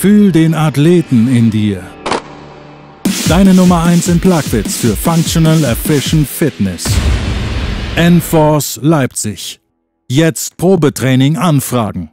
Fühl den Athleten in dir. Deine Nummer 1 in Plagwitz für Functional Efficient Fitness. Enforce Leipzig. Jetzt Probetraining anfragen.